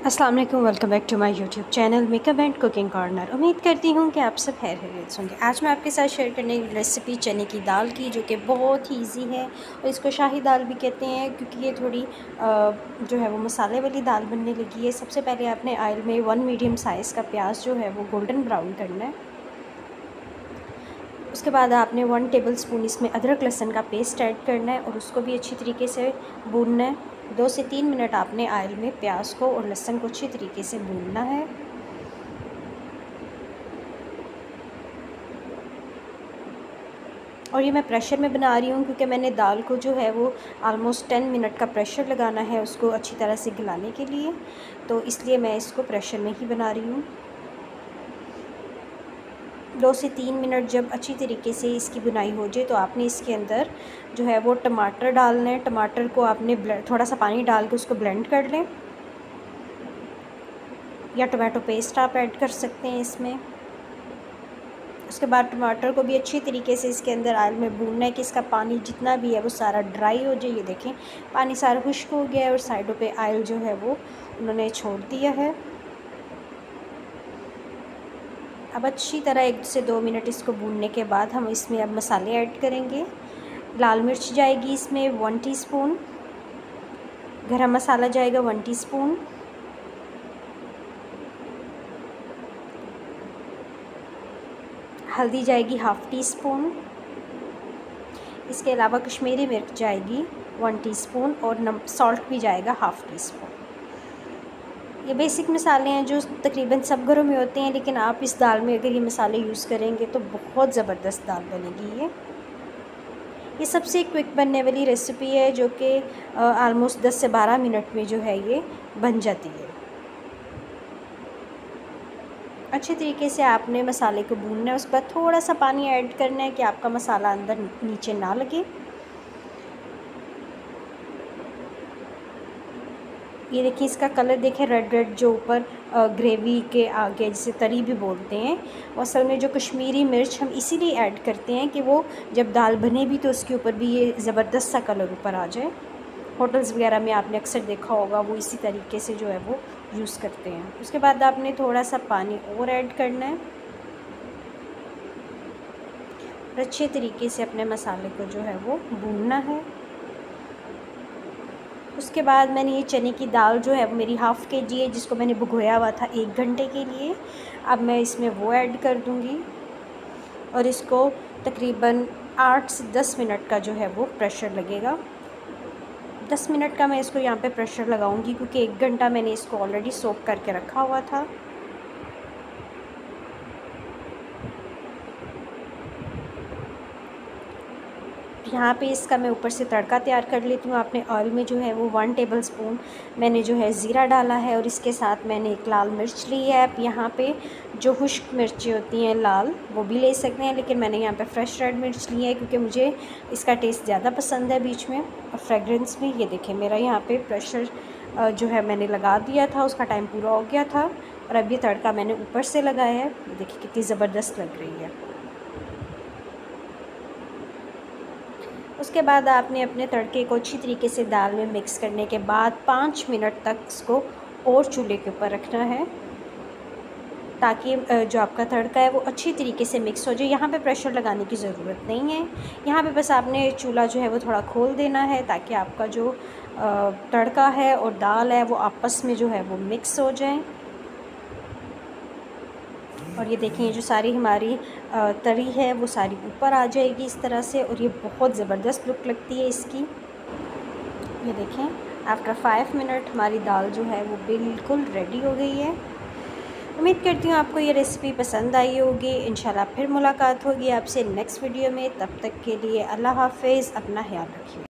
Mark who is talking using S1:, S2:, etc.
S1: अस्सलाम वालेकुम welcome back to my YouTube channel makeup and cooking corner उम्मीद करती हूँ कि आप सब खैर खैरियत होंगे। आज मैं आपके साथ शेयर करने की रेसिपी चने की दाल की, जो कि बहुत ही ईजी है, और इसको शाही दाल भी कहते हैं, क्योंकि ये थोड़ी जो है वो मसाले वाली दाल बनने लगी है। सबसे पहले आपने आयल में वन मीडियम साइज़ का प्याज जो है वो गोल्डन ब्राउन करना है। उसके बाद आपने वन टेबल स्पून इसमें अदरक लहसन का पेस्ट ऐड करना है, और उसको भी अच्छी तरीके से भूनना है। दो से तीन मिनट आपने आयल में प्याज को और लहसुन को अच्छी तरीके से भूनना है। और ये मैं प्रेशर में बना रही हूँ क्योंकि मैंने दाल को जो है वो आलमोस्ट टेन मिनट का प्रेशर लगाना है उसको अच्छी तरह से गलाने के लिए। तो इसलिए मैं इसको प्रेशर में ही बना रही हूँ। दो से तीन मिनट जब अच्छी तरीके से इसकी बुनाई हो जाए तो आपने इसके अंदर जो है वो टमाटर डालना है। टमाटर को आपने थोड़ा सा पानी डाल के उसको ब्लेंड कर लें। या टमाटो पेस्ट आप ऐड कर सकते हैं इसमें। उसके बाद टमाटर को भी अच्छी तरीके से इसके अंदर आयल में भूनना है कि इसका पानी जितना भी है वो सारा ड्राई हो जाए। ये देखें, पानी सारा खुश्क हो गया है और साइडों पे आयल जो है वो उन्होंने छोड़ दिया है। अब अच्छी तरह एक से दो मिनट इसको भूनने के बाद हम इसमें अब मसाले ऐड करेंगे। लाल मिर्च जाएगी इसमें वन टीस्पून गरम मसाला जाएगा वन टीस्पून हल्दी जाएगी हाफ़ टी स्पून इसके अलावा कश्मीरी मिर्च जाएगी वन टीस्पून और नम सॉल्ट भी जाएगा हाफ़ टी स्पून ये बेसिक मसाले हैं जो तकरीबन सब घरों में होते हैं, लेकिन आप इस दाल में अगर ये मसाले यूज़ करेंगे तो बहुत ज़बरदस्त दाल बनेगी ये। ये सबसे क्विक बनने वाली रेसिपी है जो कि आलमोस्ट दस से बारह मिनट में जो है ये बन जाती है। अच्छे तरीके से आपने मसाले को भूनना है, उसके बाद थोड़ा सा पानी ऐड करना है कि आपका मसाला अंदर नीचे ना लगे। ये देखिए, इसका कलर देखें रेड रेड जो ऊपर ग्रेवी के आगे जैसे तरी भी बोलते हैं। और असल में जो कश्मीरी मिर्च हम इसीलिए ऐड करते हैं कि वो जब दाल बने भी तो उसके ऊपर भी ये ज़बरदस्त सा कलर ऊपर आ जाए। होटल्स वगैरह में आपने अक्सर देखा होगा, वो इसी तरीके से जो है वो यूज़ करते हैं। उसके बाद आपने थोड़ा सा पानी और ऐड करना है। और अच्छे तरीके से अपने मसाले को जो है वो भूनना है। उसके बाद मैंने ये चने की दाल जो है वो मेरी हाफ़ के जी है, जिसको मैंने भुगोया हुआ था एक घंटे के लिए। अब मैं इसमें वो ऐड कर दूँगी और इसको तकरीबन आठ से दस मिनट का जो है वो प्रेशर लगेगा। दस मिनट का मैं इसको यहाँ पे प्रेशर लगाऊँगी, क्योंकि एक घंटा मैंने इसको ऑलरेडी सोप करके रखा हुआ था। यहाँ पे इसका मैं ऊपर से तड़का तैयार कर लेती हूँ। आपने ऑयल में जो है वो वन टेबल स्पून मैंने जो है ज़ीरा डाला है और इसके साथ मैंने एक लाल मिर्च ली है। आप यहाँ पे जो खुश्क मिर्ची होती हैं, लाल, वो भी ले सकते हैं, लेकिन मैंने यहाँ पे फ्रेश रेड मिर्च ली है क्योंकि मुझे इसका टेस्ट ज़्यादा पसंद है बीच में। और फ्रेगरेंस भी, ये देखें मेरा यहाँ पर प्रेशर जो है मैंने लगा दिया था, उसका टाइम पूरा हो गया था। और अब ये तड़का मैंने ऊपर से लगाया है। देखिए कितनी ज़बरदस्त लग रही है। उसके बाद आपने अपने तड़के को अच्छी तरीके से दाल में मिक्स करने के बाद पाँच मिनट तक इसको और चूल्हे के ऊपर रखना है, ताकि जो आपका तड़का है वो अच्छी तरीके से मिक्स हो जाए। यहाँ पे प्रेशर लगाने की ज़रूरत नहीं है। यहाँ पे बस आपने चूल्हा जो है वो थोड़ा खोल देना है, ताकि आपका जो तड़का है और दाल है वो आपस में जो है वो मिक्स हो जाए। और ये देखें, ये जो सारी हमारी तरी है, वो सारी ऊपर आ जाएगी इस तरह से और ये बहुत ज़बरदस्त लुक लगती है इसकी। ये देखें आफ्टर फाइव मिनट हमारी दाल जो है वो बिल्कुल रेडी हो गई है। उम्मीद करती हूँ आपको ये रेसिपी पसंद आई होगी। इन फिर मुलाकात होगी आपसे नेक्स्ट वीडियो में। तब तक के लिए अल्लाह हाफिज़, अपना ख्याल रखिए।